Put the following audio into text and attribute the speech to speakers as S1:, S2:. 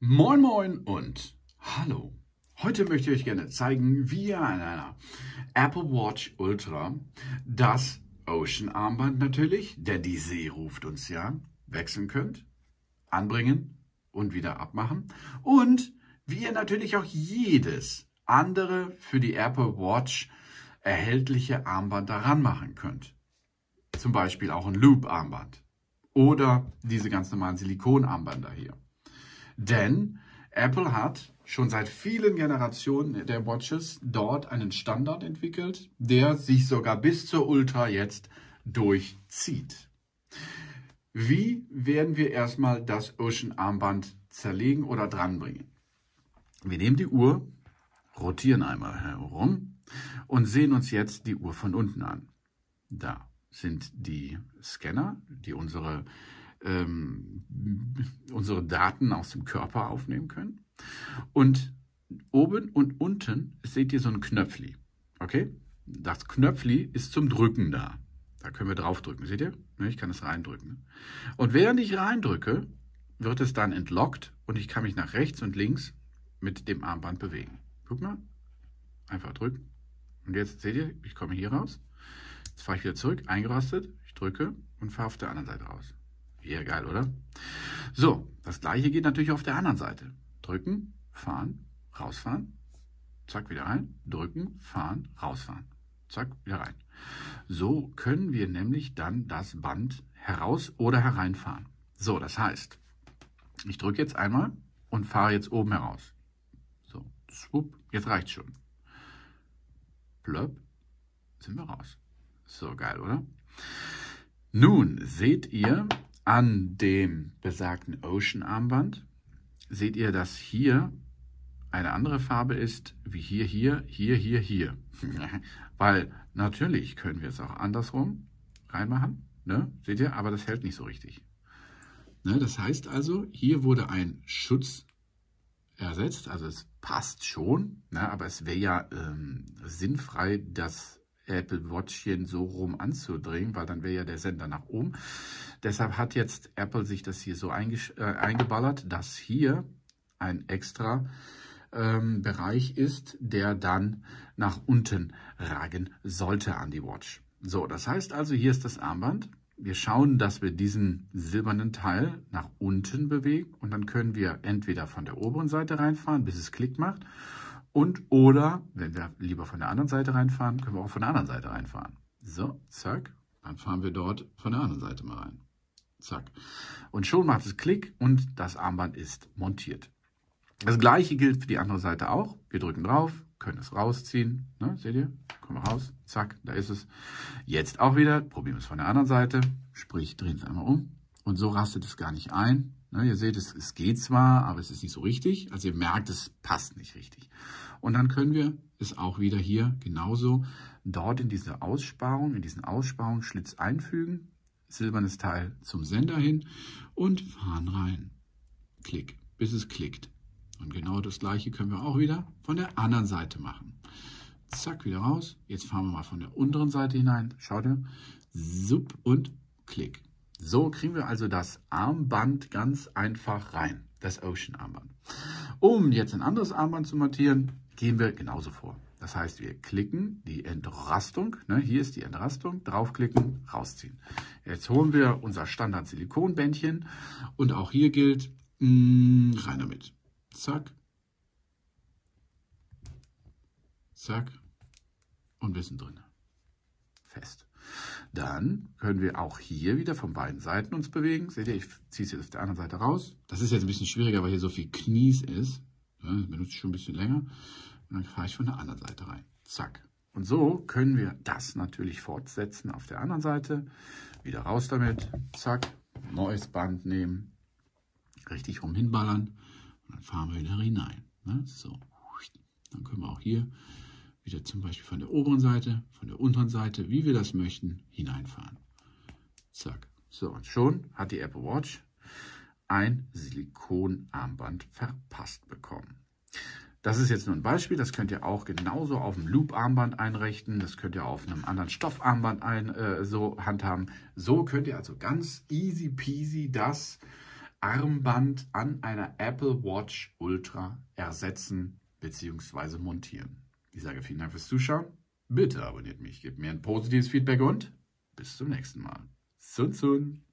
S1: Moin Moin und Hallo. Heute möchte ich euch gerne zeigen, wie ihr an einer Apple Watch Ultra das Ocean Armband natürlich, denn die See ruft uns ja, wechseln könnt, anbringen und wieder abmachen. Und wie ihr natürlich auch jedes andere für die Apple Watch erhältliche Armband daran machen könnt. Zum Beispiel auch ein Loop-Armband oder diese ganz normalen Silikonarmbänder hier. Denn Apple hat schon seit vielen Generationen der Watches dort einen Standard entwickelt, der sich sogar bis zur Ultra jetzt durchzieht. Wie werden wir erstmal das Ocean Armband zerlegen oder dranbringen? Wir nehmen die Uhr, rotieren einmal herum und sehen uns jetzt die Uhr von unten an. Da sind die Scanner, die unsere, ähm, unsere Daten aus dem Körper aufnehmen können. Und oben und unten seht ihr so ein Knöpfli. Okay? Das Knöpfli ist zum Drücken da. Da können wir draufdrücken. Seht ihr? Ich kann es reindrücken. Und während ich reindrücke, wird es dann entlockt und ich kann mich nach rechts und links mit dem Armband bewegen. Guck mal. Einfach drücken. Und jetzt seht ihr, ich komme hier raus. Jetzt fahre ich wieder zurück, eingerostet. Ich drücke und fahre auf der anderen Seite raus. Eher geil, oder? So, das gleiche geht natürlich auf der anderen Seite. Drücken, fahren, rausfahren. Zack, wieder rein. Drücken, fahren, rausfahren. Zack, wieder rein. So können wir nämlich dann das Band heraus oder hereinfahren. So, das heißt, ich drücke jetzt einmal und fahre jetzt oben heraus. So, swoop, jetzt reicht schon. Plöpp, sind wir raus. So geil, oder? Nun seht ihr an dem besagten Ocean Armband, seht ihr, dass hier eine andere Farbe ist wie hier, hier, hier, hier, hier. Weil natürlich können wir es auch andersrum reinmachen, ne? seht ihr, aber das hält nicht so richtig. Ne? Das heißt also, hier wurde ein Schutz ersetzt, also es passt schon, ne? aber es wäre ja ähm, sinnfrei, das Apple Watchchen so rum anzudrehen, weil dann wäre ja der Sender nach oben. Deshalb hat jetzt Apple sich das hier so äh, eingeballert, dass hier ein extra ähm, Bereich ist, der dann nach unten ragen sollte an die Watch. So, das heißt also, hier ist das Armband. Wir schauen, dass wir diesen silbernen Teil nach unten bewegen und dann können wir entweder von der oberen Seite reinfahren, bis es Klick macht und oder, wenn wir lieber von der anderen Seite reinfahren, können wir auch von der anderen Seite reinfahren. So, zack, dann fahren wir dort von der anderen Seite mal rein. Zack. Und schon macht es Klick und das Armband ist montiert. Das gleiche gilt für die andere Seite auch. Wir drücken drauf, können es rausziehen. Ne, seht ihr? Kommen wir raus. Zack, da ist es. Jetzt auch wieder. Probieren wir es von der anderen Seite. Sprich, drehen es einmal um. Und so rastet es gar nicht ein. Ne, ihr seht, es, es geht zwar, aber es ist nicht so richtig. Also ihr merkt, es passt nicht richtig. Und dann können wir es auch wieder hier genauso dort in diese Aussparung, in diesen Aussparungsschlitz einfügen. Silbernes Teil zum Sender hin und fahren rein. Klick, bis es klickt. Und genau das gleiche können wir auch wieder von der anderen Seite machen. Zack, wieder raus. Jetzt fahren wir mal von der unteren Seite hinein. Schaut ihr? Sup und Klick. So kriegen wir also das Armband ganz einfach rein. Das Ocean Armband. Um jetzt ein anderes Armband zu montieren, gehen wir genauso vor. Das heißt, wir klicken die Entrastung, ne, hier ist die Entrastung, draufklicken, rausziehen. Jetzt holen wir unser Standard Silikonbändchen und auch hier gilt, mh, mm, rein damit. Zack. Zack. Und wir sind drin. Fest. Dann können wir auch hier wieder von beiden Seiten uns bewegen. Seht ihr, ich ziehe es jetzt auf der anderen Seite raus. Das ist jetzt ein bisschen schwieriger, weil hier so viel Knies ist. Ja, das benutze ich schon ein bisschen länger. Und dann fahre ich von der anderen Seite rein. Zack. Und so können wir das natürlich fortsetzen auf der anderen Seite. Wieder raus damit. Zack. Neues Band nehmen. Richtig rum hinballern. Und dann fahren wir wieder hinein. Ne? So. Dann können wir auch hier wieder zum Beispiel von der oberen Seite, von der unteren Seite, wie wir das möchten, hineinfahren. Zack. So, und schon hat die Apple Watch ein Silikonarmband verpasst bekommen. Das ist jetzt nur ein Beispiel, das könnt ihr auch genauso auf einem Loop-Armband einrichten, das könnt ihr auf einem anderen Stoffarmband ein, äh, so handhaben. So könnt ihr also ganz easy peasy das Armband an einer Apple Watch Ultra ersetzen bzw. montieren. Ich sage vielen Dank fürs Zuschauen. Bitte abonniert mich, gebt mir ein positives Feedback und bis zum nächsten Mal. Sun Sun!